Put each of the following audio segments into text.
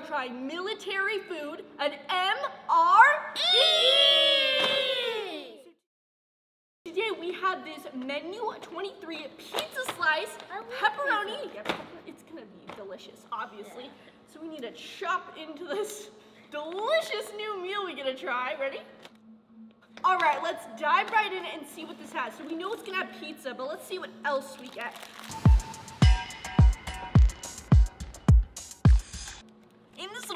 are trying military food, an MRE. Today we have this menu 23 pizza slice, pepperoni. pizza. Yeah, pepper- it's gonna be delicious, obviously. So we need to chop into this delicious new meal we're gonna try. Ready? All right, let's dive right in and see what this has. So we know it's gonna have pizza, but let's see what else we get.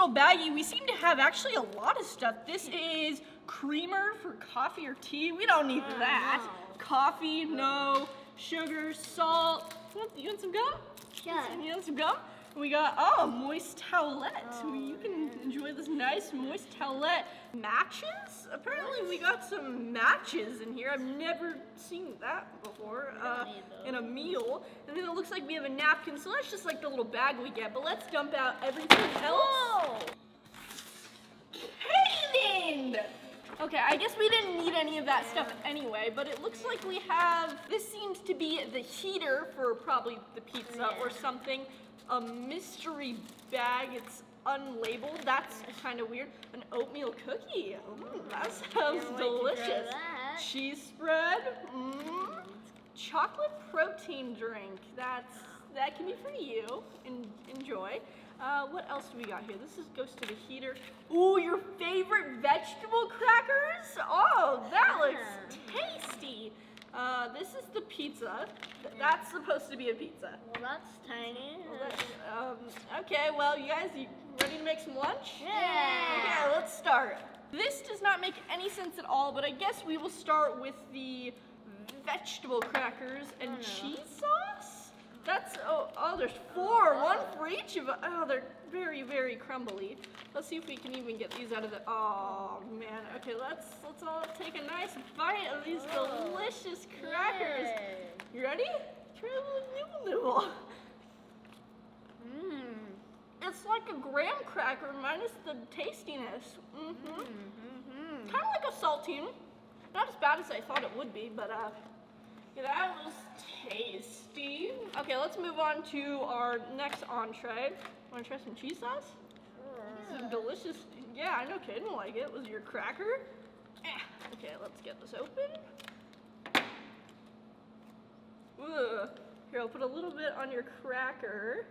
Little baggie, we seem to have actually a lot of stuff. This is creamer for coffee or tea. We don't need Oh, that. Coffee, no. Sugar, salt. You want, you want some gum? Sure. You want some gum? We got, oh, moist towelette. Oh, you can enjoy this nice moist towelette. Matches? Apparently we got some matches in here. I've never seen that before uh, in a meal. And then it looks like we have a napkin, so that's just like the little bag we get. But let's dump out everything else. Kaden! Okay, I guess we didn't need any of that stuff anyway, but it looks like we have, this seems to be the heater for probably the pizza or something. A mystery bag, it's unlabeled, that's kind of weird. An oatmeal cookie, Ooh, that sounds Can't wait to try delicious. that. Cheese spread, mm. Chocolate protein drink, that's, that can be for you, En- enjoy. Uh, what else do we got here? This is goes to the heater. Ooh, your favorite vegetable crackers? Oh, that looks. Uh, this is the pizza. Th- That's supposed to be a pizza. Well, that's tiny. Um, okay, well, you guys, you ready to make some lunch? Yeah. Okay, let's start. This does not make any sense at all, but I guess we will start with the vegetable crackers and cheese sauce. That's oh, oh, there's four, one for each of us. Oh, they're very, very crumbly. Let's see if we can even get these out of the. Oh man. Okay, let's let's all take a nice bite of these Oh. delicious crackers. You ready? Try a little nibble nibble. Mmm. It's like a graham cracker minus the tastiness. Mm-hmm. Mm-hmm. Kind of like a saltine. Not as bad as I thought it would be, but uh, that was tasty. Okay, let's move on to our next entree. Want to try some cheese sauce? This is delicious. Yeah, I know Caden will like it. Was your cracker? Eh. Okay, let's get this open. Ugh. Here, I'll put a little bit on your cracker.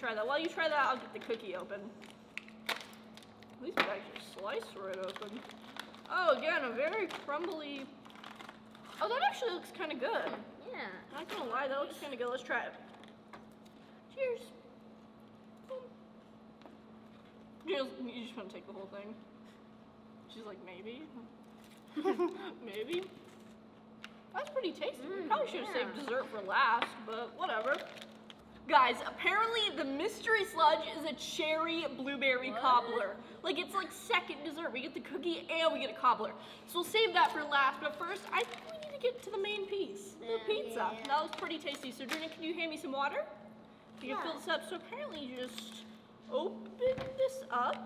Try that. While you try that, I'll get the cookie open. These bags are sliced right open. Oh, again, a very crumbly. Oh, that actually looks kind of good. Yeah. Not gonna lie, that looks kind of good. Let's try it. Cheers. You just, you just want to take the whole thing. She's like, maybe. maybe. That's pretty tasty. Mm, probably should have saved dessert for last, but whatever. Guys, apparently the mystery sludge is a cherry blueberry What? cobbler. Like it's like second dessert. We get the cookie and we get a cobbler. So we'll save that for last. But first, I think we need to get to the main piece, the Yeah, pizza. yeah. That was pretty tasty. So Drina, can you hand me some water? You can Yeah. fill this up. So apparently you just open this up.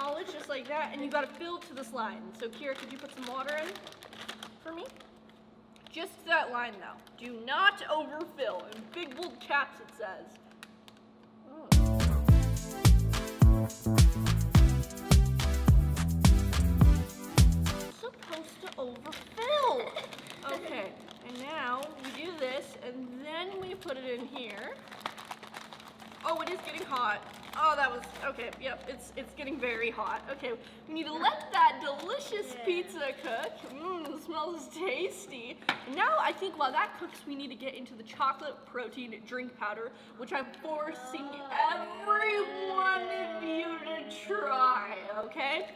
Knowledge, just like that, and you gotta fill to this line. So Kira, could you put some water in for me? Just that line though. Do not overfill. In big bold caps it says. supposed to overfill. Okay, and now we do this, and then we put it in here. Oh, it is getting hot. That was okay. Yep, it's it's getting very hot. Okay, we need to let that delicious Yeah. pizza cook. Mmm, smells tasty. Now I think while that cooks, we need to get into the chocolate protein drink powder, which I'm forcing ah. every one of you to try. Okay.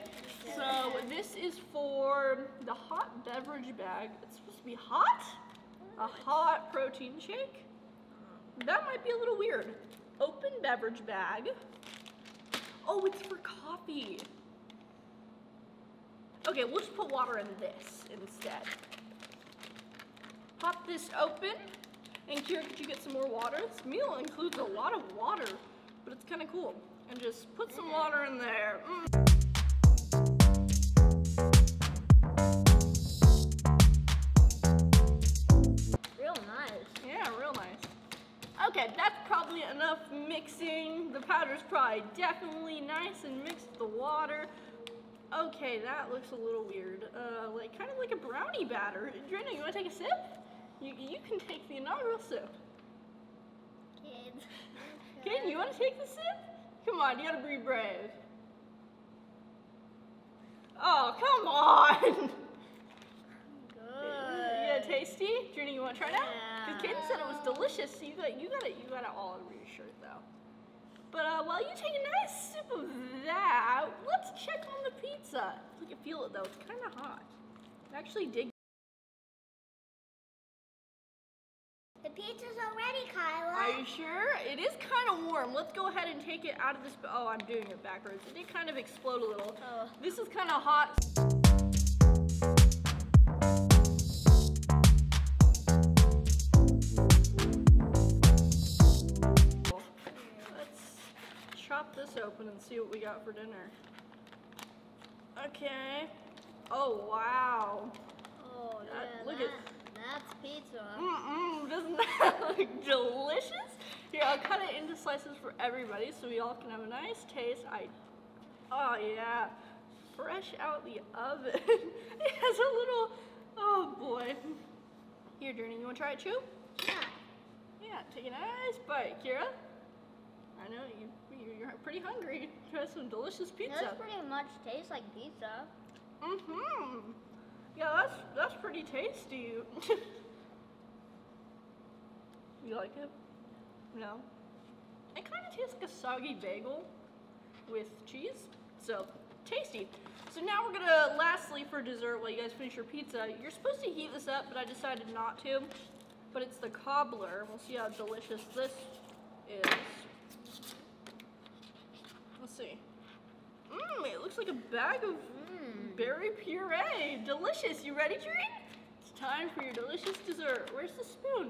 So this is for the hot beverage bag. It's supposed to be hot. A hot protein shake. That might be a little weird. Open beverage bag. Oh, it's for coffee. Okay, we'll just put water in this instead. Pop this open. And Kira, could you get some more water? This meal includes a lot of water, but it's kind of cool. And just put some water in there. Mm. Real nice. Yeah, real nice. Okay, that's probably enough mixing. The powder's probably definitely nice and mixed with the water. Okay, that looks a little weird. Uh, like kind of like a brownie batter. Drina, you want to take a sip? You, you can take the inaugural sip. Kids. Kid, you want to take the sip? Come on, you gotta be brave. Oh, come on! Good. yeah, tasty. Drina, you want to try that? Because Kaden said it was delicious. So you got you got it you got it all over your shirt though. But uh, while you take a nice sip of that, let's check on the pizza. You can feel it though. It's kind of hot. I actually dig. The pizza's already, Kyla. Are you sure? It is kind of warm. Let's go ahead and take it out of this. Oh, I'm doing it backwards. It did kind of explode a little. Oh. This is kind of hot. Open and see what we got for dinner. Okay. Oh, wow. Oh, That- yeah, look that, at- that's pizza. Mm-mm, doesn't that look delicious? Here, I'll cut it into slices for everybody so we all can have a nice taste. I, oh yeah, fresh out the oven. it has a little, oh boy. Here, Journey, you wanna try it too? Yeah. Yeah, take a nice bite, Kira. I know you, you- you're pretty hungry. Try some delicious pizza. Those pretty much tastes like pizza. Mm-hmm. Yeah, that's that's pretty tasty. you like it? No. It kind of tastes like a soggy bagel with cheese. So tasty. So now we're gonna, lastly for dessert, while you guys finish your pizza, you're supposed to heat this up, but I decided not to. But it's the cobbler. We'll see how delicious this is. Let's see. Mmm, it looks like a bag of Mmm. Berry puree, delicious. You ready, Dream? It's time for your delicious dessert. Where's the spoon?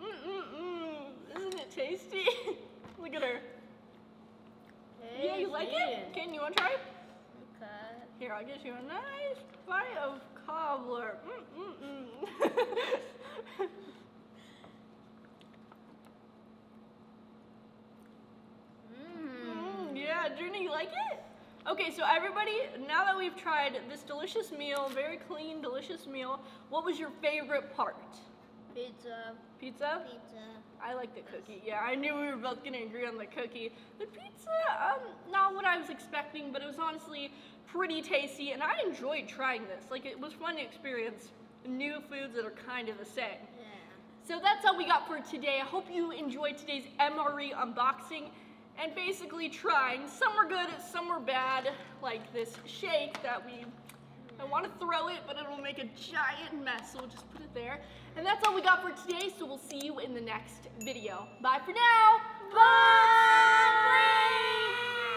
Mm-mm-mm. Isn't it tasty? Look at her. Yeah, you like it? Ken, you want to try? Okay. Here, I'll get you a nice bite of cobbler. Journey, you like it? Okay, so everybody, now that we've tried this delicious meal, very clean, delicious meal, what was your favorite part? Pizza. Pizza? Pizza. I like the cookie. Yeah, I knew we were both gonna agree on the cookie. The pizza, um, not what I was expecting, but it was honestly pretty tasty, and I enjoyed trying this. Like, it was fun to experience new foods that are kind of the same. Yeah. So that's all we got for today. I hope you enjoyed today's MRE unboxing and basically trying. Some were good, some were bad, like this shake that we, I want to throw it, but it'll make a giant mess, so we'll just put it there. And that's all we got for today, so we'll see you in the next video. Bye for now. Bye!